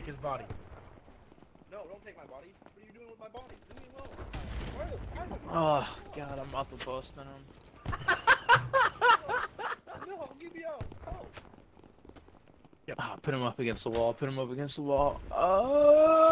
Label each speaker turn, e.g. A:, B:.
A: Take his body.
B: No, don't take my body. What are you doing with my body? Leave me alone. The,
C: Oh god, I'm about to bust on him.
B: no, give me out. Oh.
C: Ah, put him up against the wall. Put him up against the wall. Oh.